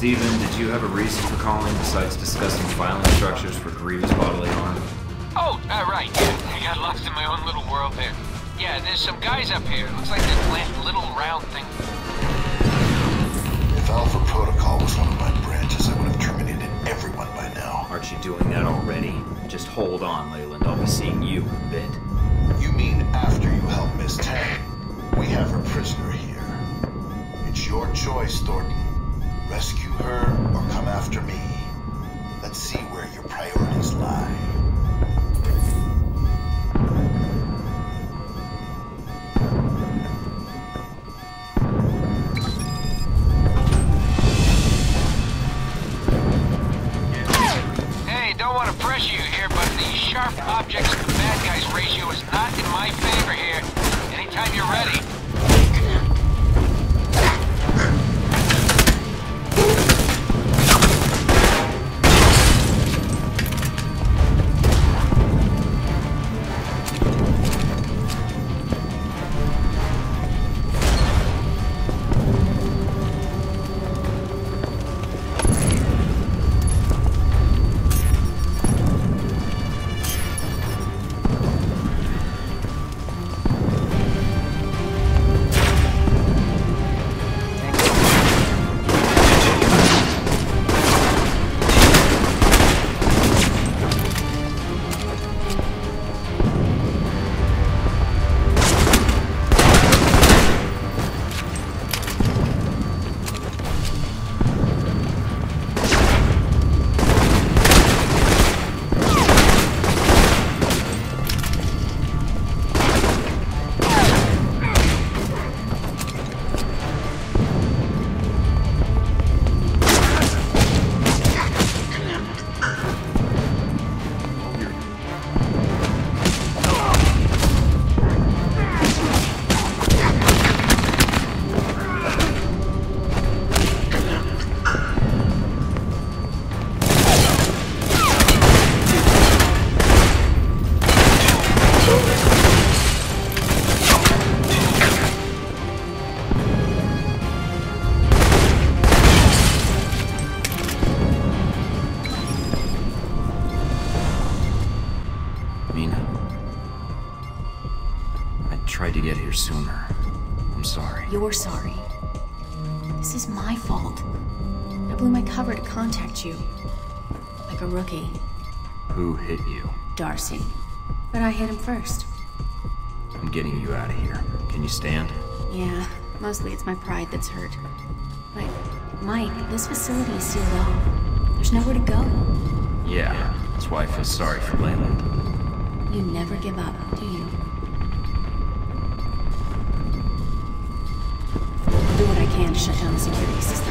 Steven, did you have a reason for calling besides discussing filing structures for Grievous bodily harm? Oh, uh, right, yeah. I got lost in my own little world there. Yeah, there's some guys up here. Looks like they're planting little round things. If Alpha Protocol was one of my branches, I would have terminated everyone by now. Aren't you doing that already? Just hold on, Leland. I'll be seeing you in a bit. You mean after you help Miss Tang? We have her prisoner here. It's your choice, Thorton. Rescue her or come after me. Let's see You're sorry. This is my fault. I blew my cover to contact you. Like a rookie. Who hit you? Darcy. But I hit him first. I'm getting you out of here. Can you stand? Yeah, mostly it's my pride that's hurt. But, Mike, this facility is sealed off. There's nowhere to go. Yeah, that's why I feel sorry for Leland. You never give up, do you? Shut down the security systems.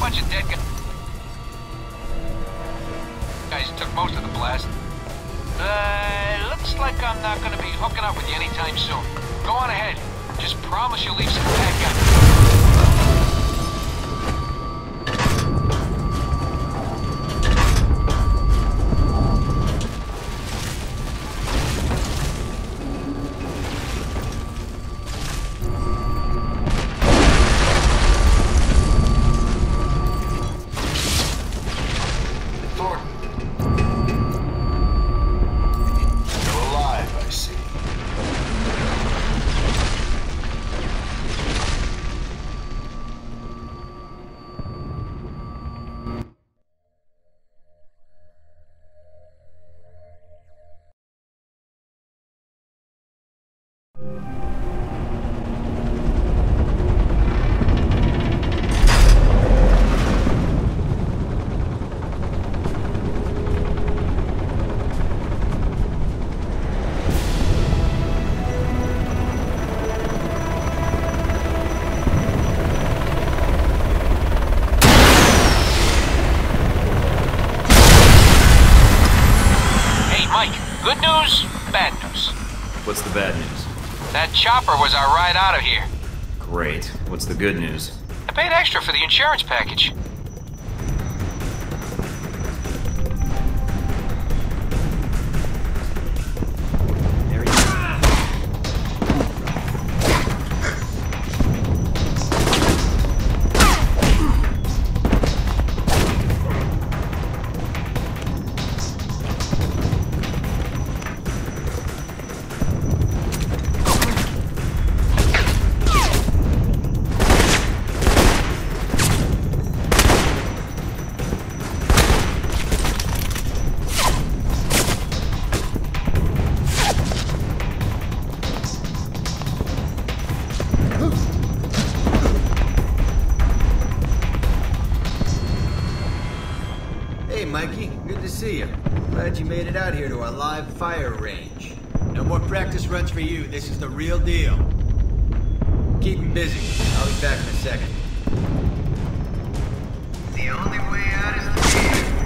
Bunch of dead guys. Guys took most of the blast. Uh, looks like I'm not gonna be hooking up with you anytime soon. Go on ahead. Just promise you'll leave some bad guys. Was our ride out of here. Great. What's the good news? I paid extra for the insurance package. The real deal. Keep him busy. I'll be back in a second. The only way out is through. Come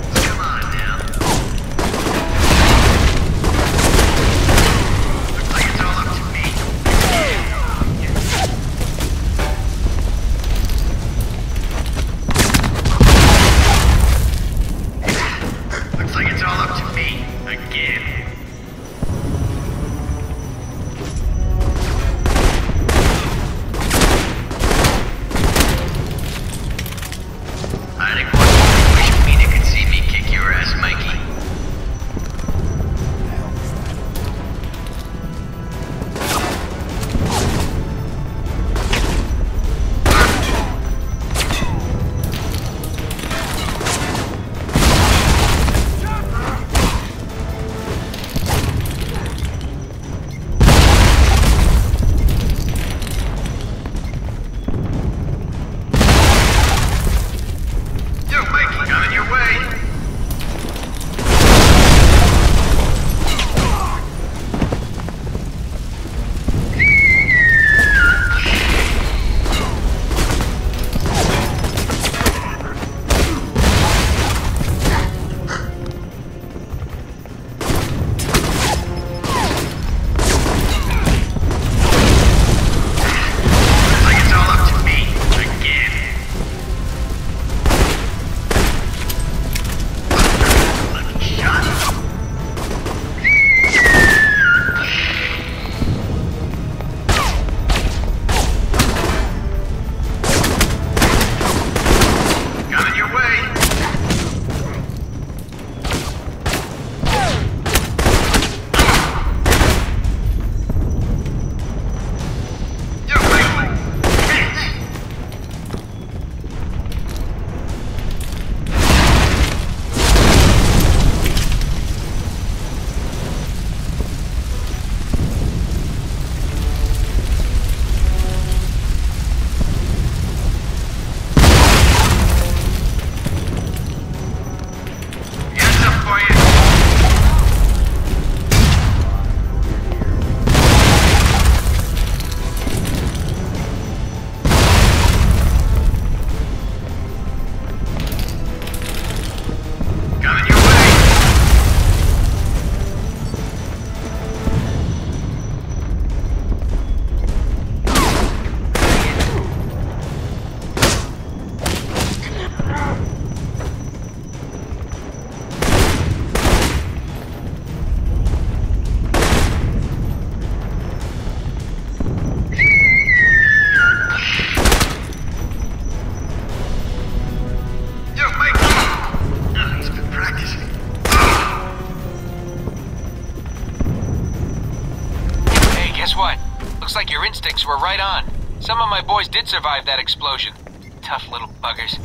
instincts were right on. Some of my boys did survive that explosion. Tough little buggers.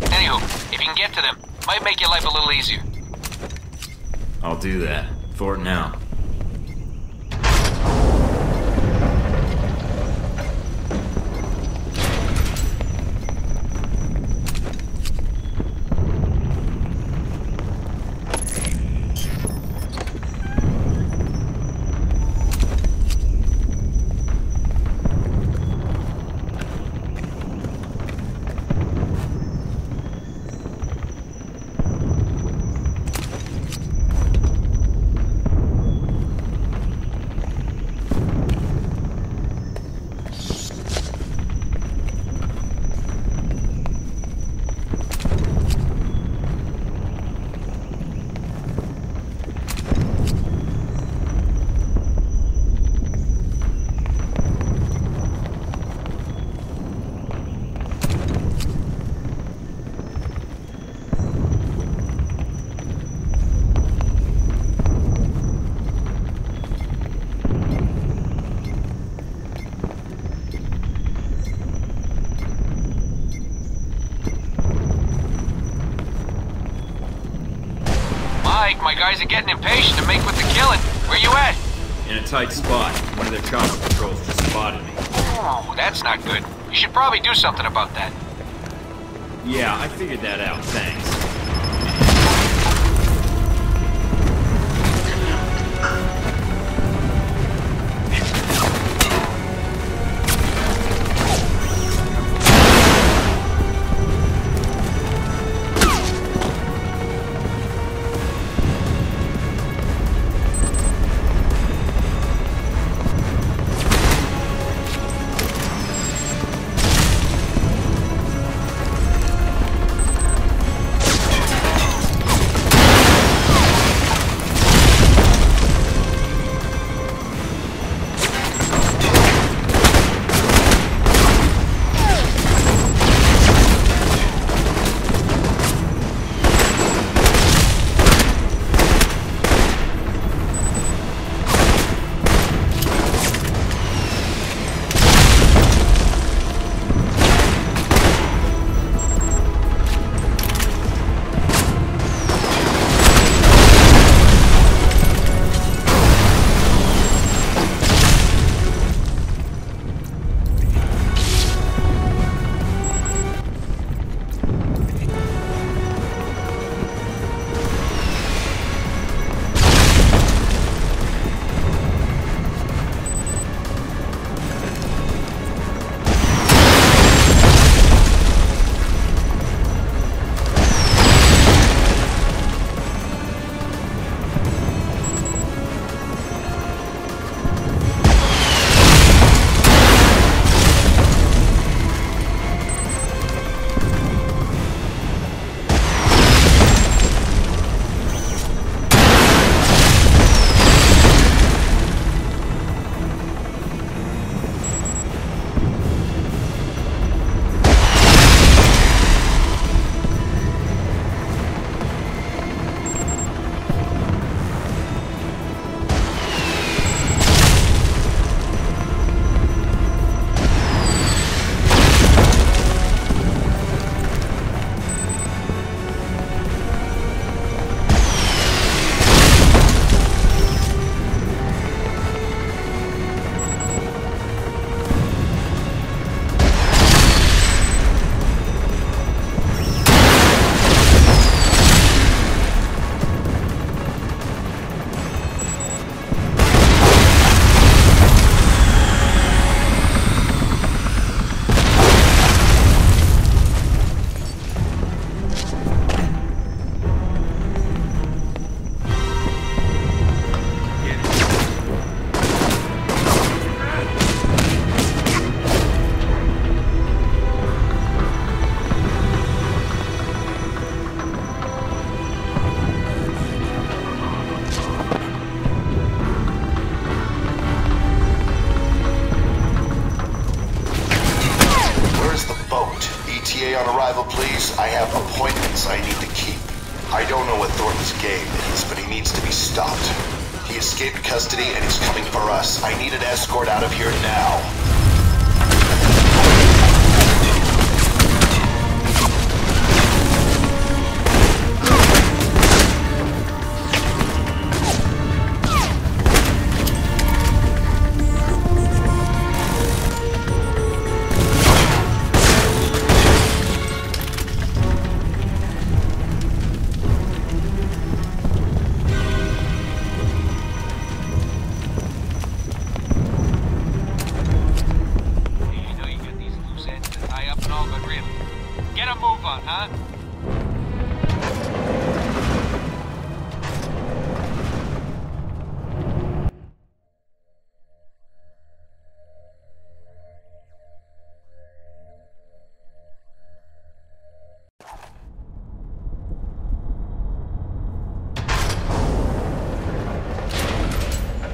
Anywho, if you can get to them, might make your life a little easier. I'll do that. Thorton out. Mike, my guys are getting impatient to make with the killing. Where you at? In a tight spot. One of their chopper patrols just spotted me. Oh, that's not good. You should probably do something about that. Yeah, I figured that out, thanks.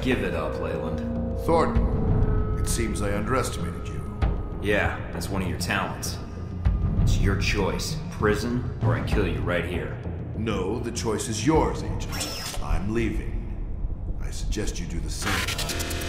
Give it up, Leland. Thorton, it seems I underestimated you. Yeah, that's one of your talents. It's your choice prison or I kill you right here. No, the choice is yours, Agent. I'm leaving. I suggest you do the same.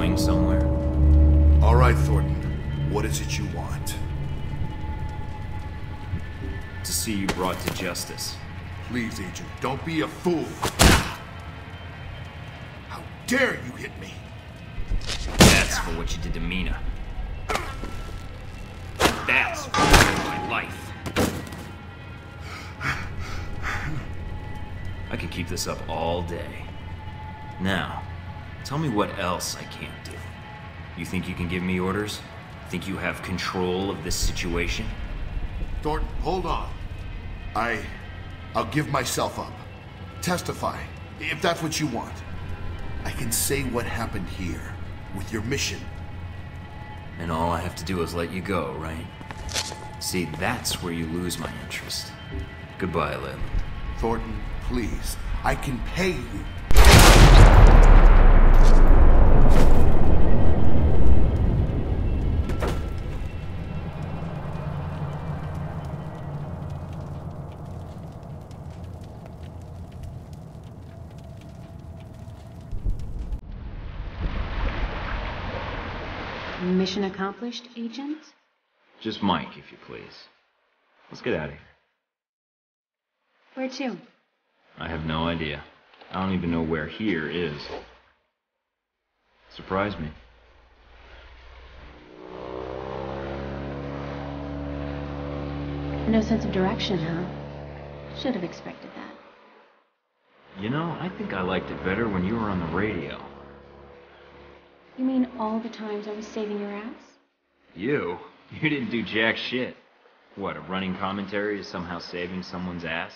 Going somewhere. All right, Thorton. What is it you want? To see you brought to justice. Please, Agent, don't be a fool. How dare you hit me? That's for what you did to Mina. That's for my life. I could keep this up all day. Now, tell me what else I can't do. You think you can give me orders? Think you have control of this situation? Thorton, hold on. I. I'll give myself up. Testify, if that's what you want. I can say what happened here, with your mission. And all I have to do is let you go, right? See, that's where you lose my interest. Goodbye, Leland. Thorton, please. I can pay you. Accomplished, Agent? Just Mike, if you please. Let's get out of here. Where to? I have no idea. I don't even know where here is. Surprise me. No sense of direction, huh? Should have expected that. You know, I think I liked it better when you were on the radio. You mean all the times I was saving your ass? You? You didn't do jack shit. What, a running commentary is somehow saving someone's ass?